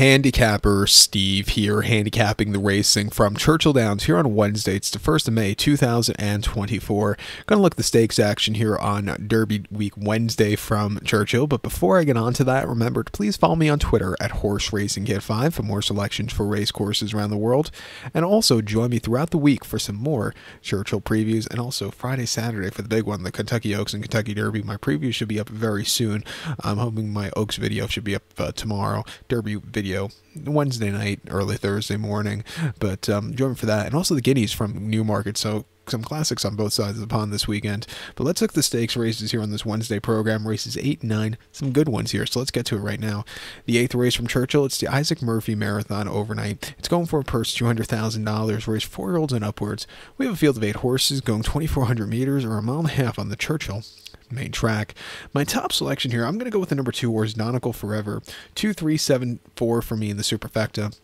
handicapper Steve here, handicapping the racing from Churchill Downs here on Wednesday. It's the 1st of May 2024. Gonna look at the stakes action here on Derby Week Wednesday from Churchill. But before I get on to that, remember to please follow me on Twitter at Horse Racing Kid 5 for more selections for race courses around the world. And also join me throughout the week for some more Churchill previews and also Friday, Saturday for the big one, the Kentucky Oaks and Kentucky Derby. My preview should be up very soon. I'm hoping my Oaks video should be up uh, tomorrow. Derby video video Wednesday night, early Thursday morning. But um, join me for that. And also the Guineas from Newmarket. So some classics on both sides of the pond this weekend. But let's look at the stakes races here on this Wednesday program. Races 8 and 9. Some good ones here. So let's get to it right now. The eighth race from Churchill. It's the Isaac Murphy Marathon overnight. It's going for a purse $200,000. Race four year olds and upwards. We have a field of eight horses going 2,400 meters or a mile and a half on the Churchill main track. My top selection here, I'm going to go with the number two horse, Nautical Forever. 2374 for me in the Superfecta.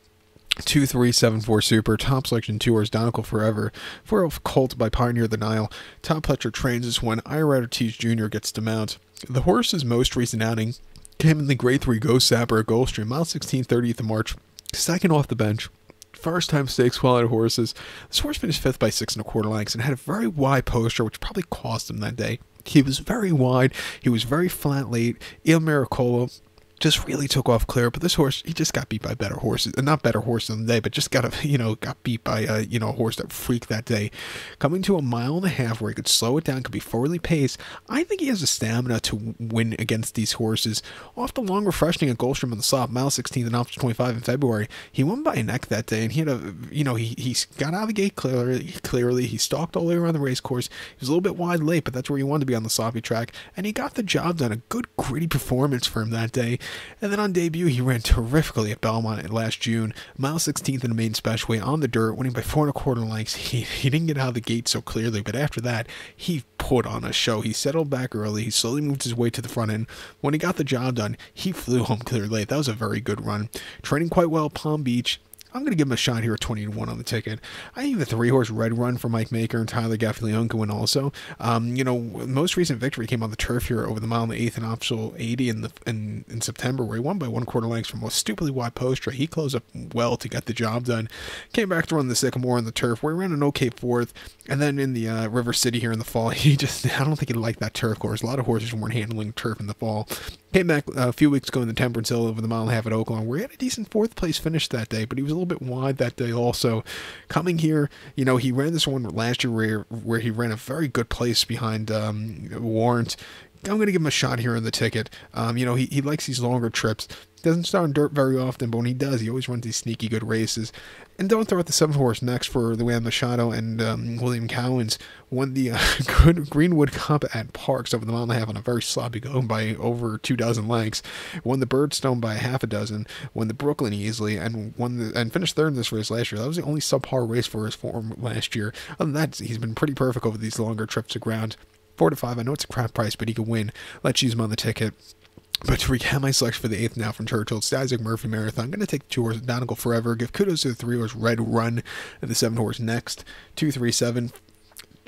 2374 Super, top selection, two horse, Nautical Forever. Four Colt by Pioneer the Nile. Todd Pletcher trains this one. Irad Ortiz Jr. gets to mount. The horse's most recent outing came in the grade 3 Ghostzapper at Gulfstream, mile 16, 30th of March. Second off the bench first time stakes quality horses. This horse finished fifth by six and a quarter lengths and had a very wide poster, which probably cost him that day. He was very wide. He was very flat late. Il Miracolo just really took off clear. But this horse, he just got beat by better horses, and not better horses on the day, but just got a you know got beat by a you know a horse that freaked that day. Coming to a mile and a half where he could slow it down, could be forwardly paced. I think he has the stamina to win against these horses. Off the long refreshing at Gulfstream on the slop, mile 16 and off 25 in February, he won by a neck that day, and he had a you know he he got out of the gate clearly. Clearly, he stalked all the way around the race course. He was a little bit wide late, but that's where he wanted to be on the sloppy track, and he got the job done. A good gritty performance for him that day. And then on debut, he ran terrifically at Belmont last June, mile 16th in the main specialway on the dirt, winning by four and a quarter lengths. He, he didn't get out of the gate so clearly, but after that, he put on a show. He settled back early. He slowly moved his way to the front end. When he got the job done, he flew home clear late. That was a very good run. Training quite well Palm Beach. I'm going to give him a shot here at 20 to 1 on the ticket. I think the three horse red run for Mike Maker and Tyler Gaffalione can win also. Um, you know, most recent victory came on the turf here over the mile and the eighth and optional 80 in the in, in September, where he won by one quarter lengths from a stupidly wide post He closed up well to get the job done. Came back to run the Sycamore on the turf, where he ran an okay fourth. And then in the uh, River City here in the fall, he just, I don't think he liked that turf course. A lot of horses weren't handling turf in the fall. Came back a few weeks ago in the Temperance Hill over the mile and a half at Oaklawn, where he had a decent fourth place finish that day, but he was a little bit wide that day also. Coming here, you know, he ran this one last year where, where he ran a very good place behind um, Warrant. I'm going to give him a shot here on the ticket. Um, you know, he, he likes these longer trips. Doesn't start on dirt very often, but when he does, he always runs these sneaky good races. And don't throw out the seventh horse next for the Juan Machado and um, William Cowens won the uh, Greenwood Cup at Parx over the mile and a half on a very sloppy go by over two dozen lengths. Won the Birdstone by half a dozen. Won the Brooklyn easily and won the and finished third in this race last year. That was the only subpar race for his form last year. Other than that, he's been pretty perfect over these longer trips to ground. Four to five. I know it's a crap price, but he could win. Let's use him on the ticket. But to recap my selection for the eighth now from Churchill, it's Isaac Murphy Marathon. I'm going to take the two horse Nautical Forever. Give kudos to the three horse Red Run and the seven horse Next. Two, three, seven.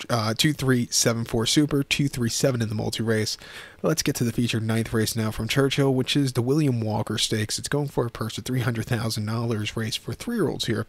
Uh, 2374 Super, 237 in the multi race. Let's get to the featured ninth race now from Churchill, which is the William Walker Stakes. It's going for a purse of $300,000 race for three year olds here.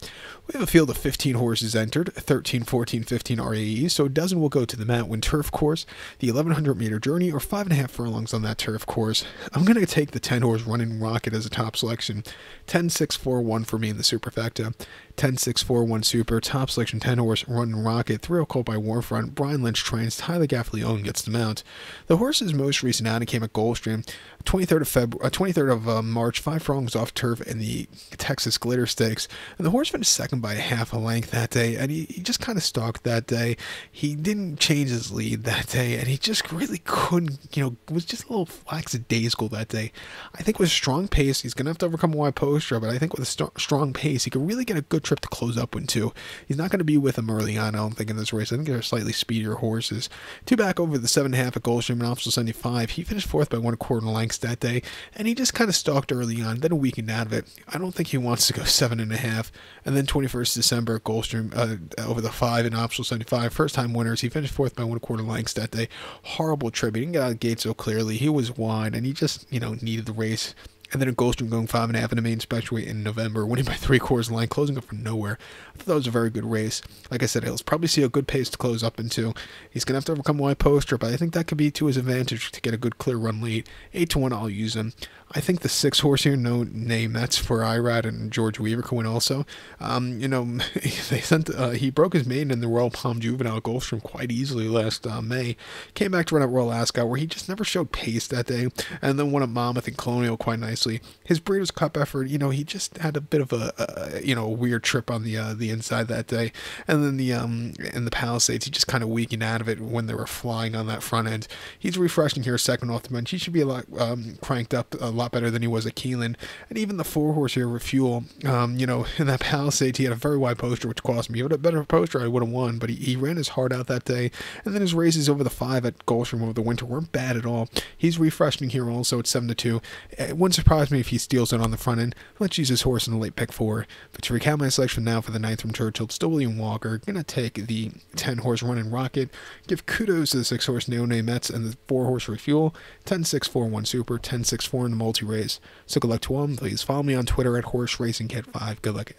We have a field of 15 horses entered 13, 14, 15 RAEs, so a dozen will go to the Matt Winn Turf Course, the 1100 meter journey, or five and a half furlongs on that turf course. I'm going to take the 10 horse Running Rocket as a top selection. 10 6 4 1 for me in the Superfecta. 10 6 4 1 Super, top selection 10 horse Running Rocket, 3 Colt by War Front, Brian Lynch trains, Tyler Gaffley Gaffalione gets the mount. The horse is most recent outing came at Gulfstream, 23rd of February, uh, 23rd of uh, March, five furlongs off turf in the Texas Glitter Stakes, and the horse finished second by a half a length that day, and he, he just kind of stalked that day. He didn't change his lead that day, and he just really couldn't, you know, was just a little lackadaisical that day. I think with a strong pace, he's gonna have to overcome a wide poster, but I think with a st- strong pace, he could really get a good trip to close up with too. He's not going to be with him early on, I don't think, in this race. I think they're slightly speedier horses. Two back over the seven and a half at Gulfstream and Optional 75. He finished fourth by one quarter lengths that day, and he just kind of stalked early on, then weakened out of it. I don't think he wants to go seven and a half. And then 21st December at Gulfstream uh, over the five in optional 75, first time winners. He finished fourth by one quarter lengths that day. Horrible trip. He didn't get out of the gate so clearly. He was wide, and he just you know needed the race And then a Gulfstream going five and a half in the maiden special weight in November, winning by three quarters line, closing up from nowhere. I thought that was a very good race. Like I said, he'll probably see a good pace to close up into. He's gonna have to overcome wide poster, but I think that could be to his advantage to get a good clear run late. Eight to one, I'll use him. I think the six horse here, no name, that's for Irad and George Weaver can win also. Um, you know, they sent uh, he broke his maiden in the Royal Palm Juvenile Gulfstream quite easily last uh, May. Came back to run at Royal Ascot where he just never showed pace that day, and then won at Monmouth and Colonial quite nicely. His Breeders' Cup effort, you know, he just had a bit of a, a you know a weird trip on the uh, the inside that day, and then the um in the Palisades he just kind of weakened out of it when they were flying on that front end. He's refreshing here, second off the bench. He should be a lot um, cranked up a lot better than he was at Keeneland, and even the four horse here Refuel, um, you know, in that Palisades he had a very wide poster which cost me. If a better poster I would have won, but he, he ran his heart out that day, and then his races over the five at Gulfstream over the winter weren't bad at all. He's refreshing here also at seven to two. Wouldn't surprise me if he steals it on the front end. Let's use his horse in the late pick four. But to recount my selection now for the ninth from Churchill, it's still William Walker. Gonna take the ten horse running rocket. Give kudos to the six horse No Nay Mets and the four horse refuel. 10 6 4 1 super, 10 6 4 in the multi race. So good luck to all. Please follow me on Twitter at horse racing kid 5. Good luck.